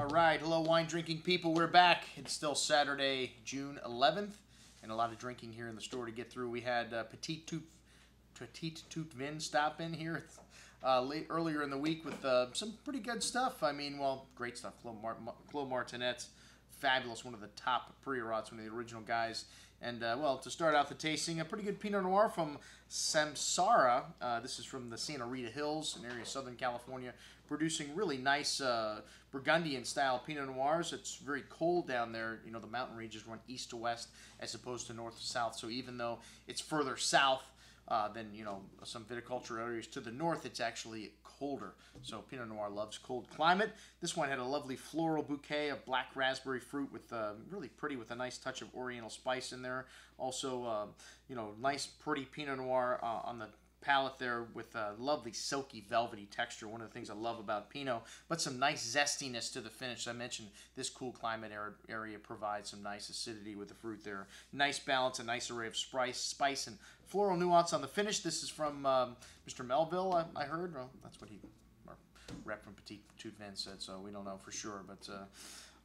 All right, hello, wine drinking people. We're back. It's still Saturday, June 11th, and a lot of drinking here in the store to get through. We had uh, Petit Tout, Petit Tout Vin stop in here uh, late earlier in the week with uh, some pretty good stuff. I mean, well, great stuff. Clos, Mar- Clos Martinet's fabulous, one of the top Priorats, one of the original guys. And uh, well, to start out the tasting, a pretty good Pinot Noir from Samsara. Uh, this is from the Santa Rita Hills, an area of Southern California, producing really nice uh, Burgundian style Pinot Noirs. It's very cold down there. You know, the mountain ranges run east to west as opposed to north to south. So even though it's further south, uh, than you know some viticulture areas to the north. It's actually colder. So Pinot Noir loves cold climate. This one had a lovely floral bouquet of black raspberry fruit with uh, really pretty with a nice touch of oriental spice in there. Also, uh, you know, nice pretty Pinot Noir uh, on the palate there with a lovely silky velvety texture one of the things i love about pinot but some nice zestiness to the finish i mentioned this cool climate area provides some nice acidity with the fruit there nice balance a nice array of spice spice and floral nuance on the finish this is from um, mr melville I, I, heard well that's what he or rep from petit tout vin said so we don't know for sure but uh,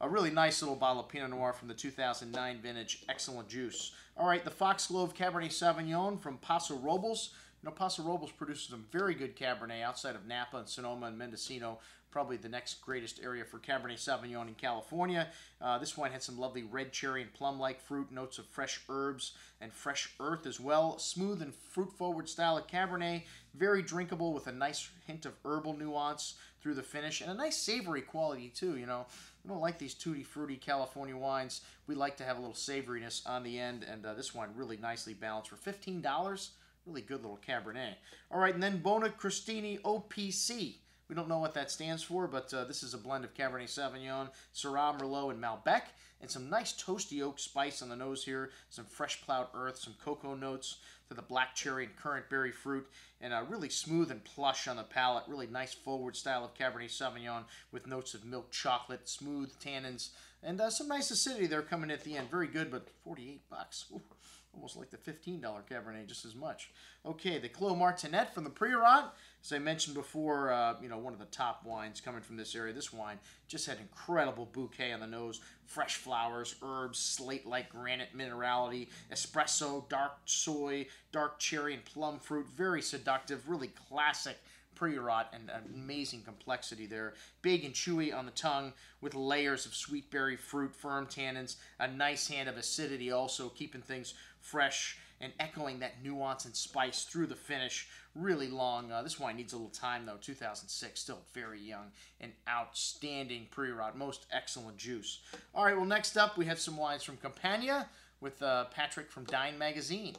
a really nice little bottle of Pinot Noir from the 2009 vintage. Excellent juice. All right, the Foxglove Cabernet Sauvignon from Paso Robles. You know, Paso Robles produces some very good Cabernet outside of Napa and Sonoma and Mendocino. Probably the next greatest area for Cabernet Sauvignon in California. Uh, this wine had some lovely red cherry and plum-like fruit, notes of fresh herbs and fresh earth as well. Smooth and fruit-forward style of Cabernet. Very drinkable with a nice hint of herbal nuance through the finish and a nice savory quality too. You know, we don't like these tutti fruity California wines. We like to have a little savoriness on the end, and uh, this wine really nicely balanced for fifteen dollars. Really good little Cabernet. All right, and then Buoncristiani OPC. We don't know what that stands for, but uh, this is a blend of Cabernet Sauvignon, Syrah, Merlot, and Malbec, and some nice toasty oak spice on the nose here, some fresh plowed earth, some cocoa notes to the black cherry and currant berry fruit, and a really smooth and plush on the palate. Really nice forward style of Cabernet Sauvignon with notes of milk chocolate, smooth tannins, and uh, some nice acidity there coming at the end. Very good, but 48 bucks. Ooh almost like the $15 Cabernet, just as much. Okay, the Clos Martinet from the Priorat. As I mentioned before, uh, you know, one of the top wines coming from this area. This wine just had incredible bouquet on the nose. Fresh flowers, herbs, slate-like granite minerality, espresso, dark soy, dark cherry, and plum fruit. Very seductive, really classic Priorat and amazing complexity there. Big and chewy on the tongue with layers of sweet berry fruit, firm tannins, a nice hand of acidity also, keeping things fresh and echoing that nuance and spice through the finish. Really long. Uh, this wine needs a little time though. 2006, still very young. An outstanding Priorat, most excellent juice. All right, well next up we have some wines from Campania with uh, Patrick from Dine Magazine.